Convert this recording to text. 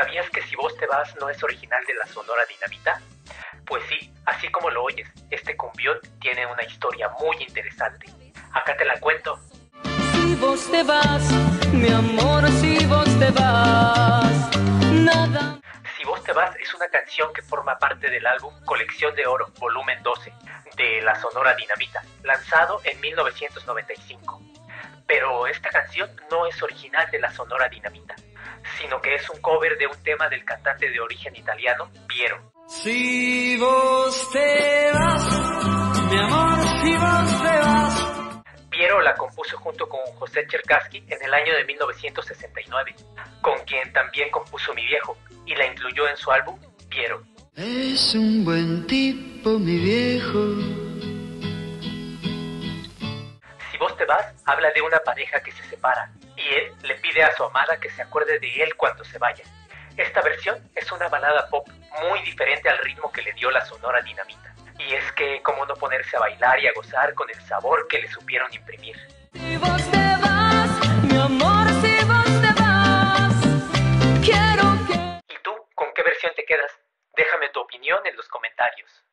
¿Sabías que Si vos te vas no es original de la Sonora Dinamita? Pues sí, así como lo oyes, este cumbión tiene una historia muy interesante. Acá te la cuento. Si vos te vas, mi amor, si vos te vas, nada. Si vos te vas es una canción que forma parte del álbum Colección de Oro, volumen 12, de la Sonora Dinamita, lanzado en 1995. Pero esta canción no es original de la Sonora Dinamita, sino que es un cover de un tema del cantante de origen italiano, Piero. Si vos te vas, mi amor, si vos te vas. Piero la compuso junto con José Cherkassky en el año de 1969, con quien también compuso Mi Viejo, y la incluyó en su álbum Piero. Es un buen tipo, mi viejo. Si vos te vas, habla de una pareja que se separa, y él le pide a su amada que se acuerde de él cuando se vaya. Esta versión es una balada pop muy diferente al ritmo que le dio la Sonora Dinamita. Y es que, cómo no ponerse a bailar y a gozar con el sabor que le supieron imprimir. ¿Y tú, con qué versión te quedas? Déjame tu opinión en los comentarios.